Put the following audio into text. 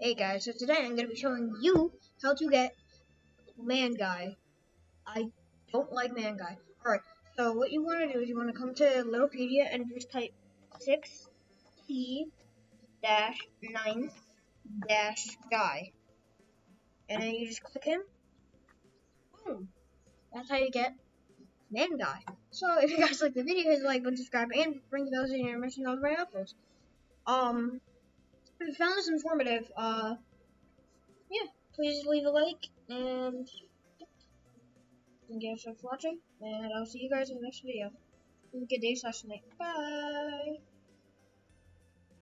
Hey guys, so today I'm going to be showing you how to get Man Guy. I don't like Man Guy. Alright, so what you want to do is you want to come to Littlepedia and just type 6t dash 9 dash guy. And then you just click him. Boom. That's how you get Man Guy. So if you guys like the video, hit like, and subscribe, and ring the bells and you're missing all my uploads. Um, you found this informative, uh, yeah, please leave a like and thank you so much for watching, and I'll see you guys in the next video. Good day slash night. Bye.